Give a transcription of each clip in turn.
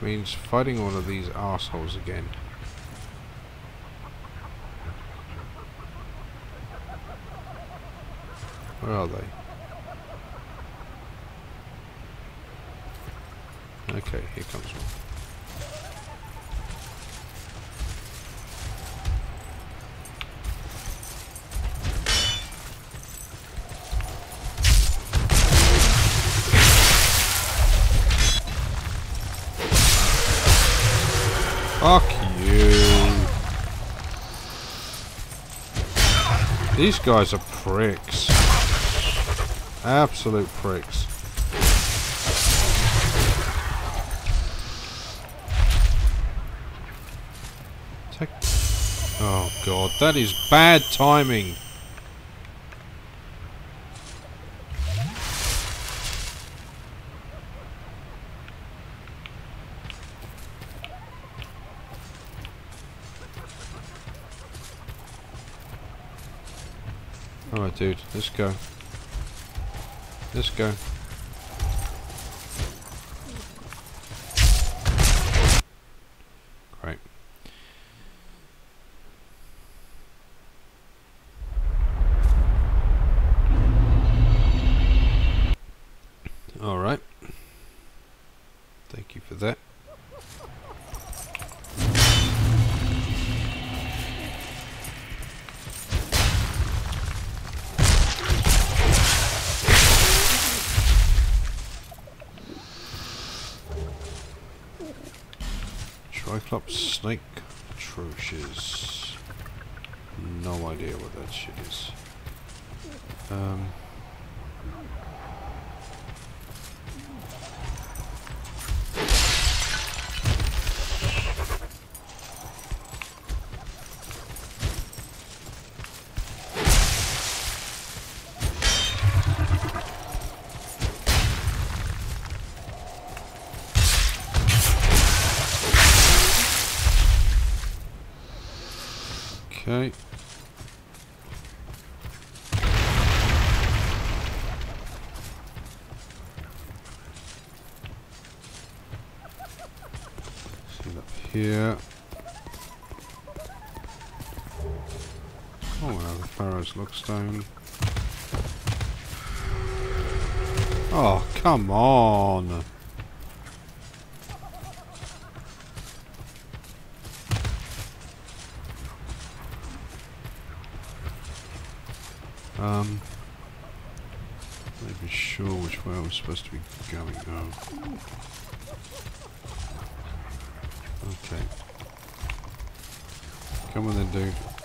means fighting one of these assholes again. Where are they? Okay, here comes one. These guys are pricks. Absolute pricks. Oh god, that is bad timing. Alright dude, let's go. Let's go. Snake atrocious. No idea what that shit is. Um. Okay. Up here. Oh the Pharros' Lockstone. Oh, come on! Um, not even sure which way I was supposed to be going. Oh. Okay. Come on then, dude.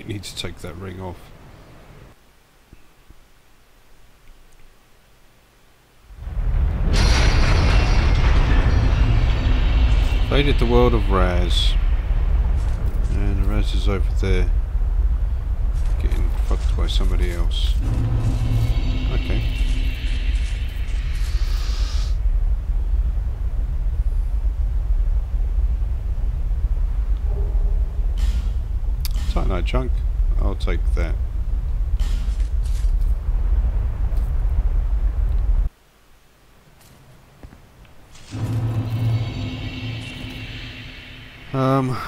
Really need to take that ring off. Faded the world of Raz. And Raz is over there. Getting fucked by somebody else. Okay. Titanite chunk. I'll take that. Um. God.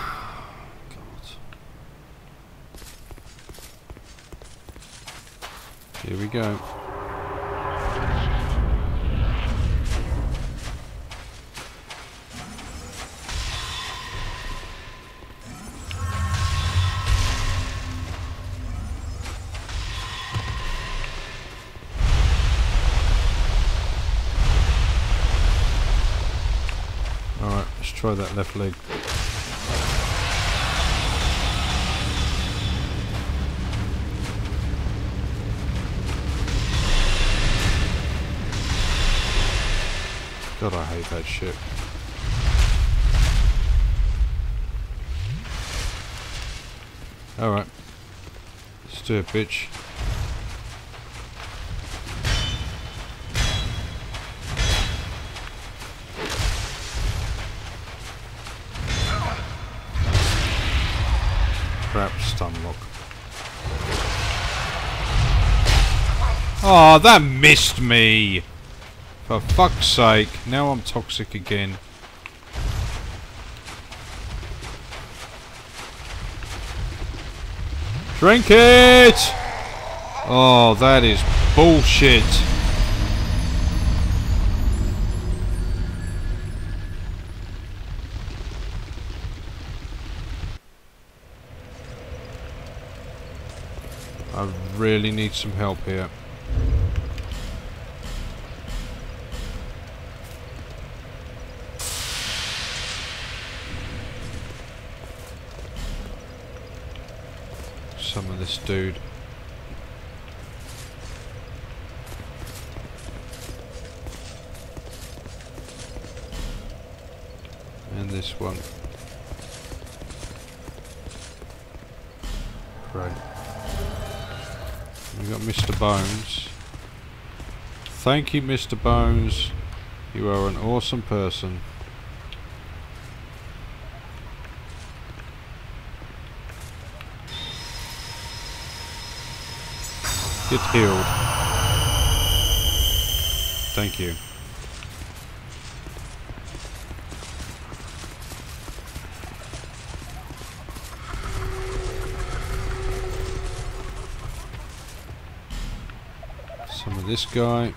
Here we go. destroy that left leg. God, I hate that shit. Alright. Let's do it, bitch. Oh, that missed me! For fuck's sake, now I'm toxic again. Drink it! Oh, that is bullshit. I really need some help here. Some of this dude. And this one. Great. We got Mr. Bones. Thank you, Mr. Bones. You are an awesome person. Get healed. Thank you. Some of this guy.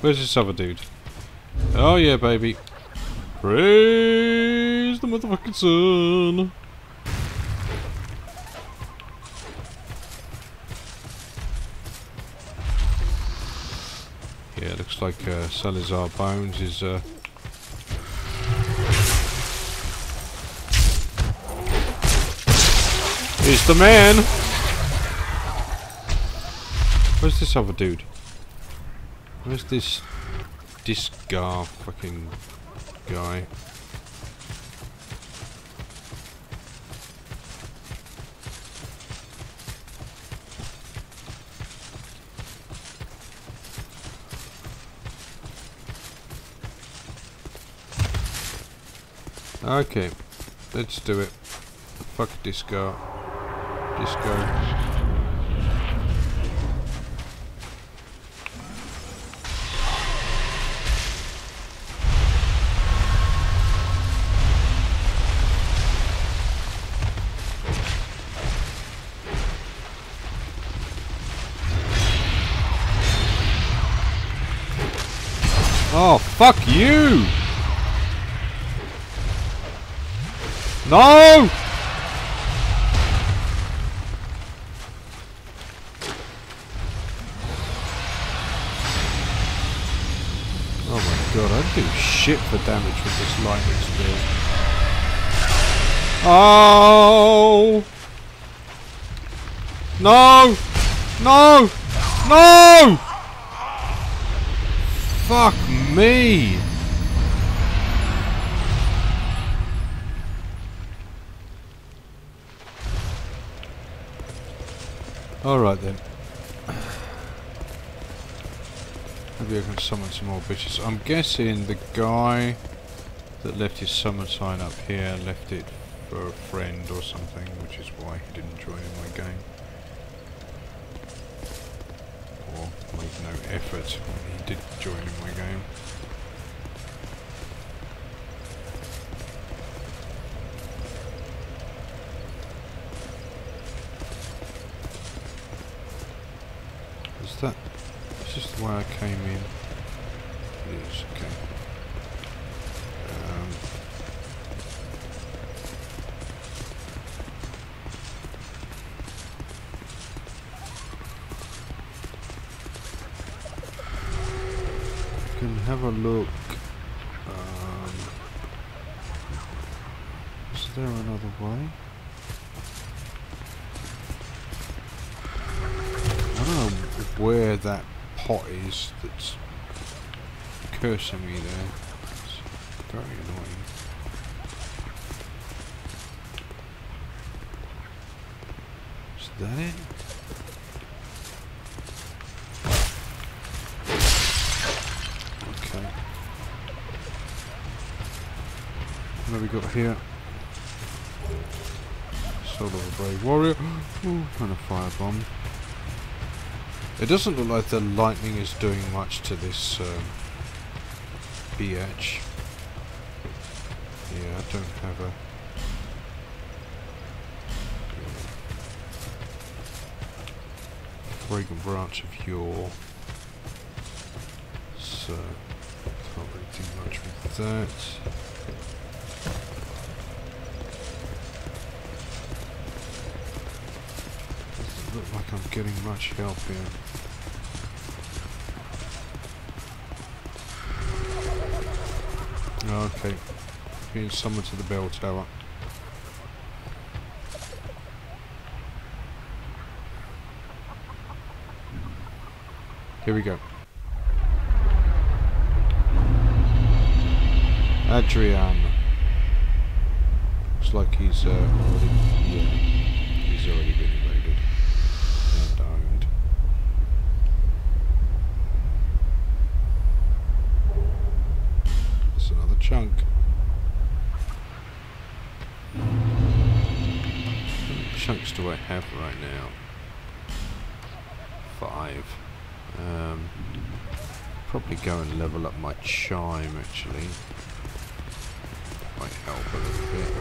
Where's this other dude? Oh yeah, baby. Praise the motherfucking sun. Yeah, looks like uh, Salazar Bones is uh, is the man. Where's this other dude? Where's this Discar fucking guy? Okay, let's do it. Fuck Disco. Disco. Fuck you! No! Oh my god, I do shit for damage with this lightning spear. Oh! No! No! No! Fuck me! Alright then. Maybe I can summon some more bitches. I'm guessing the guy that left his summon sign up here left it for a friend or something, which is why he didn't join in my game. Or no effort when he did join in my game. Is that... Is this the way I came in? It is, okay. Um, can have a look. Um, is there another way? I don't know where that pot is that's cursing me there. It's very annoying. Is that it? We got here? Soul of a Brave Warrior. Ooh, and a firebomb. It doesn't look like the lightning is doing much to this um, BH. Yeah, I don't have a... Fragrant branch of yore. So, can't really do much with that. Doesn't look like I'm getting much help here. Okay, being summoned to the bell tower. Here we go. Adrian. Looks like he's uh, already, yeah, he's already been invaded and owned. That's another chunk. How many chunks do I have right now? Five. Um, probably go and level up my chime actually. Might help a little bit.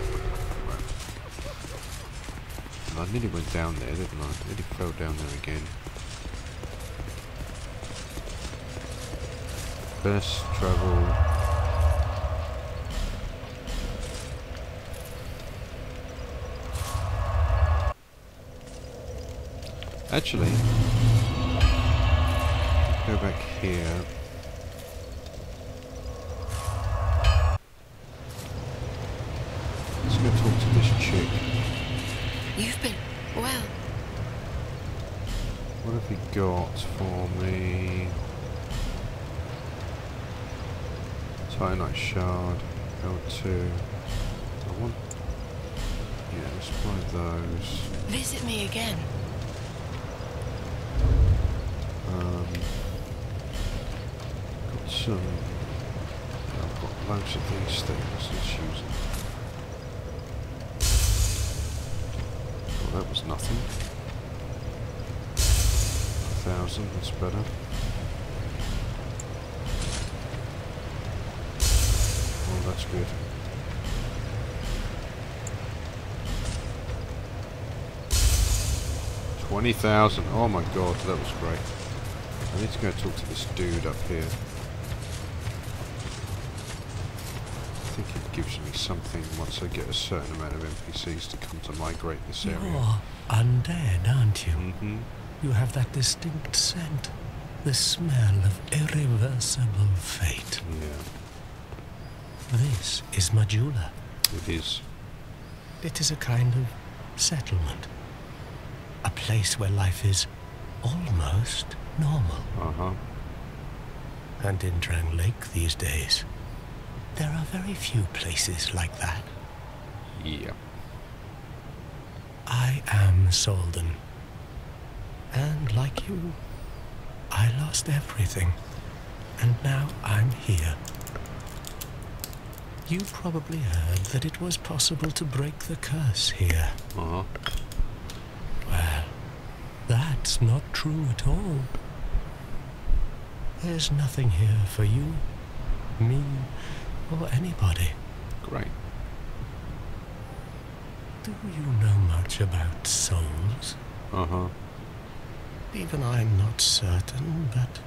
I nearly went down there, didn't I? Nearly fell down there again. Best travel. Actually, go back here. Let's go talk to this chick. You've been well. What have he got for me? Titanite shard, L2. I want. Yeah, let's buy those. Visit me again. Um, got I've got loads of these things. Let's use them. Oh, that was nothing. A thousand, that's better. Oh, that's good. Twenty thousand. Oh my god, that was great. I need to go talk to this dude up here. I me something once I get a certain amount of NPCs to come to migrate this area. You're undead, aren't you? Mm-hmm. You have that distinct scent. The smell of irreversible fate. Yeah, This is Majula. it is. It is a kind of settlement. A place where life is almost normal. Uh-huh. And in Drangleic these days, there are very few places like that. Yeah. I am Saulden. And like you, I lost everything. And now I'm here. You probably heard that it was possible to break the curse here. Uh-huh. Well, that's not true at all. There's nothing here for you, me, or anybody. Great. Do you know much about souls? Uh-huh. Even I'm not certain, but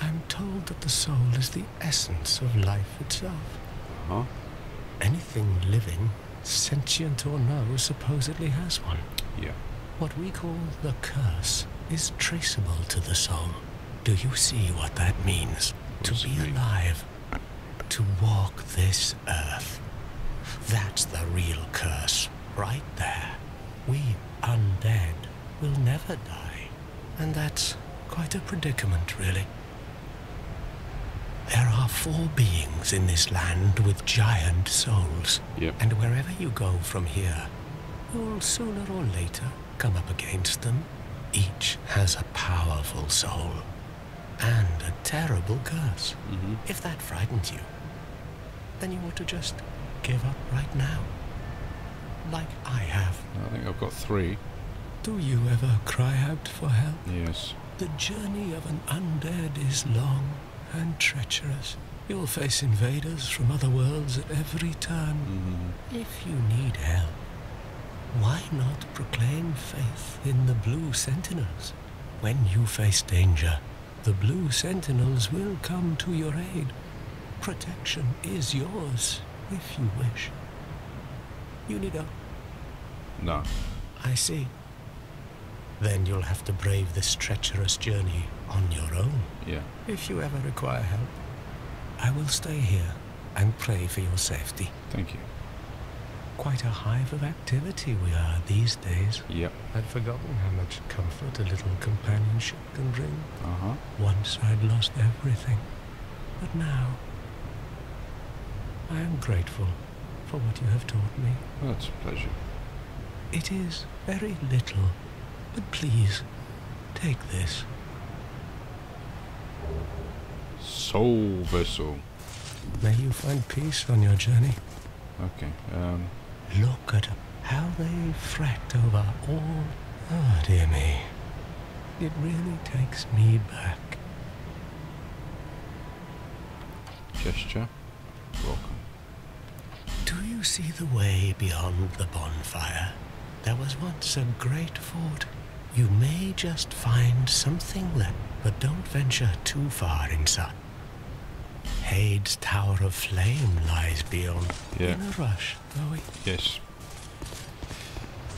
I'm told that the soul is the essence of life itself. Uh-huh. Anything living, sentient or no, supposedly has one. Yeah. What we call the curse is traceable to the soul. Do you see what that means? to be mean? alive, to walk this earth. That's the real curse, right there. We undead will never die. And that's quite a predicament, really. There are four beings in this land with giant souls. Yep. And wherever you go from here, you'll sooner or later come up against them. Each has a powerful soul and a terrible curse. hmm If that frightens you, then you ought to just give up right now. Like I have. I think I've got three. Do you ever cry out for help? Yes. The journey of an undead is long and treacherous. You'll face invaders from other worlds at every turn. hmm If you need help, why not proclaim faith in the Blue Sentinels? When you face danger, the Blue Sentinels will come to your aid. Protection is yours, if you wish. You need a... No. I see. Then you'll have to brave this treacherous journey on your own. Yeah. If you ever require help, I will stay here and pray for your safety. Thank you. Quite a hive of activity we are these days. Yep. I'd forgotten how much comfort a little companionship can bring. Uh-huh. Once I'd lost everything, but now I am grateful for what you have taught me. That's a pleasure. It is very little, but please take this. Soul vessel. May you find peace on your journey. Okay. Um. Look at how they fret over all. Oh, dear me. It really takes me back. Gesture. Welcome. Do you see the way beyond the bonfire? There was once a great fort. You may just find something there, but don't venture too far inside. Heide's Tower of Flame lies beyond. Yeah. In a rush, are we? Yes.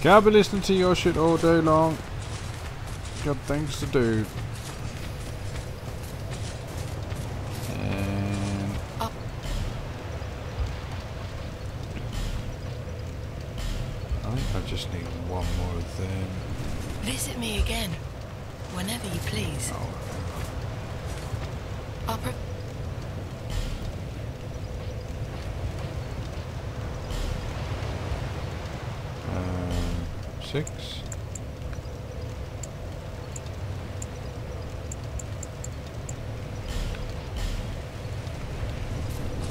Can't be listening to your shit all day long. Got things to do. I just need one more of them. Visit me again. Whenever you please. Oh, I'll pre- um, six.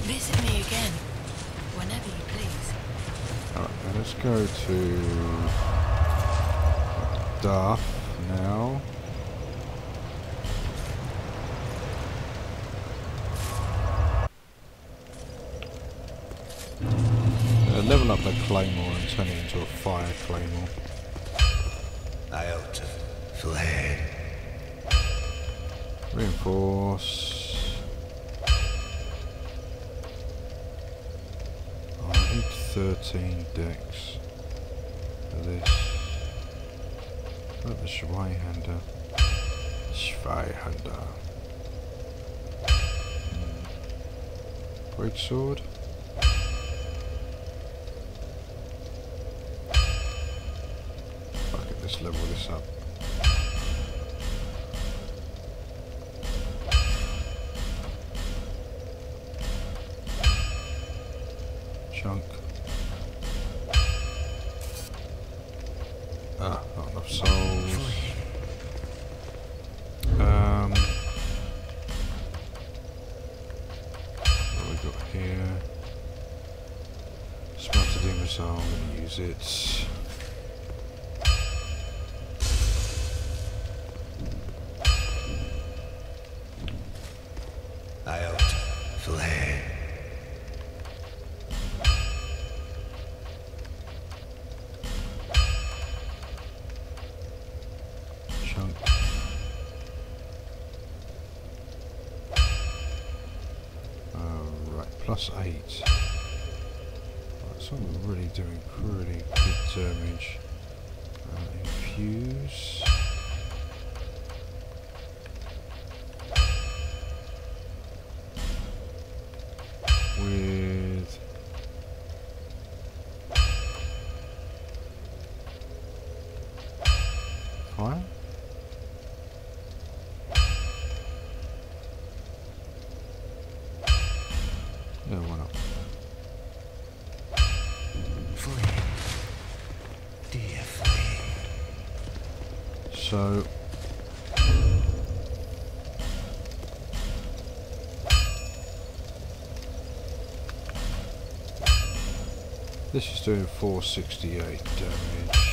Visit me again. Whenever you please. Alright, now let's go to Duff now. Uh, level up the claymore and turn it into a fire claymore. I ought to fled. Reinforce. Oh, I need 13 decks this. What the Zweihander? Zweihander. Hmm. Great sword. It, let's level this up. Missile, I'm going to use it. Chunk. Alright, plus 8. So I'm really doing pretty good damage. Uh, infuse. With fire. So This is doing 468 damage.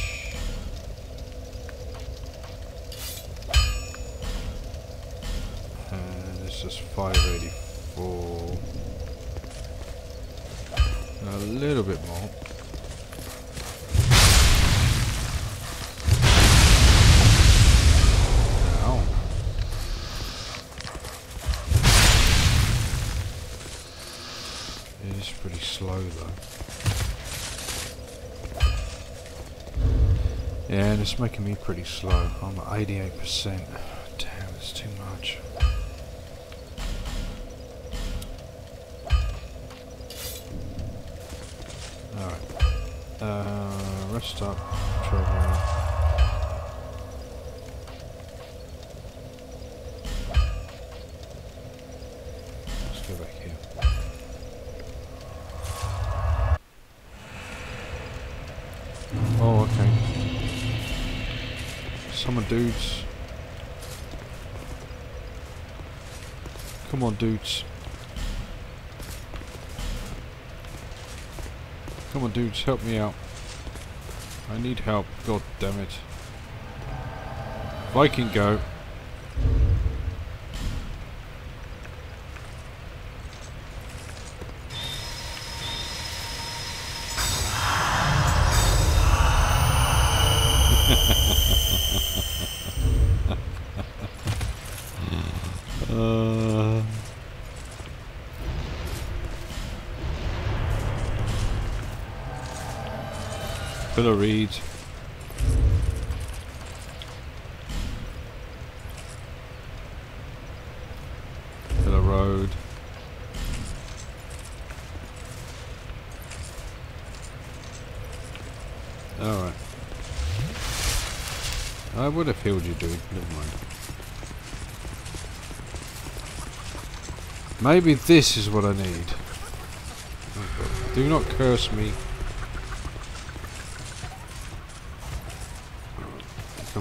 Is 584. A little bit more. It is pretty slow though. Yeah, and it's making me pretty slow. I'm at 88%. Damn, it's too much. Alright. Uh, rest up, travel. Dudes. Come on, dudes. Come on, dudes, help me out. I need help. God damn it. Viking go. uh... Pillar Reed. Pillar Road. Alright. I would have healed you, dude. Never mind. Maybe this is what I need. Do not curse me.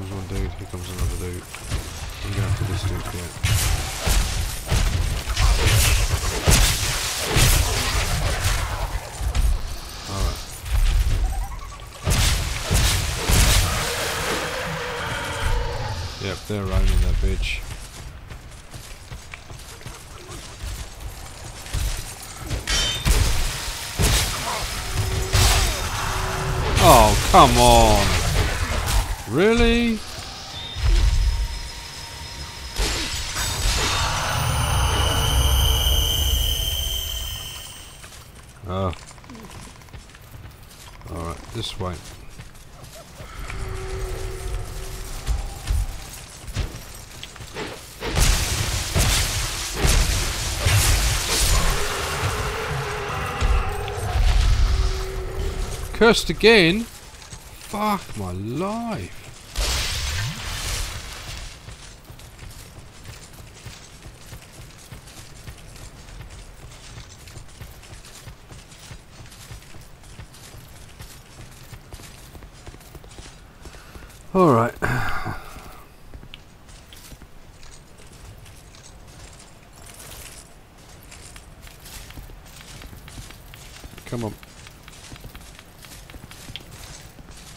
Comes one dude, here comes another dude. I'm going after this dude here. Alright. Yep, they're owning that bitch. Oh, come on. Really? Ah. Oh. Alright, this way. Cursed again? Fuck my life. Alright. Come on.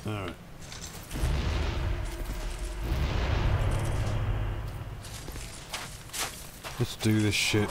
Alright. Let's do this shit.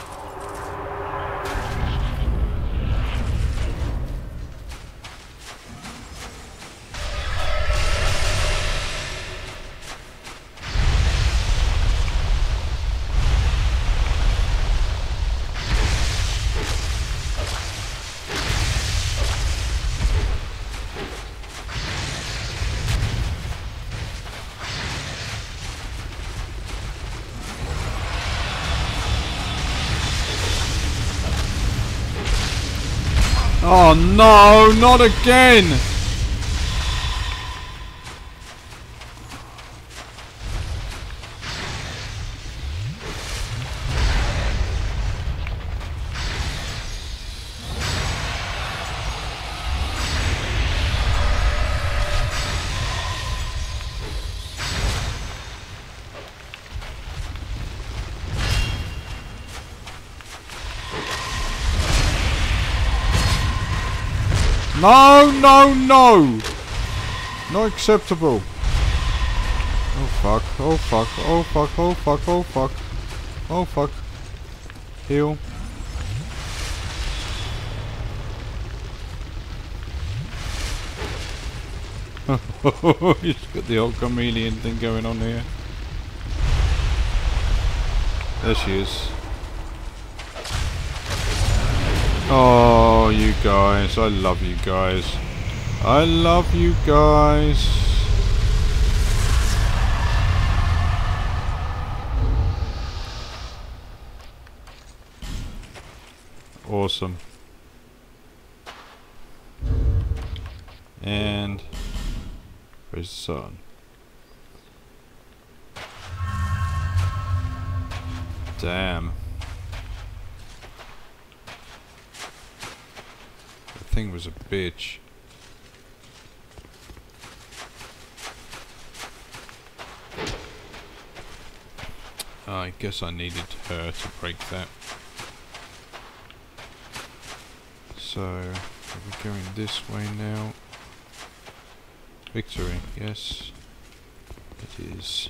Oh no, not again! No, no, no! Not acceptable. Oh fuck, oh fuck, oh fuck, oh fuck, oh fuck. Oh fuck. Heal. He's got the old chameleon thing going on here. There she is. Oh, Oh, you guys. I love you guys. I love you guys. Awesome. And where's the sun? Damn. Thing was a bitch. Uh, I guess I needed her to break that. So, we're we going this way now? Victory, yes. It is.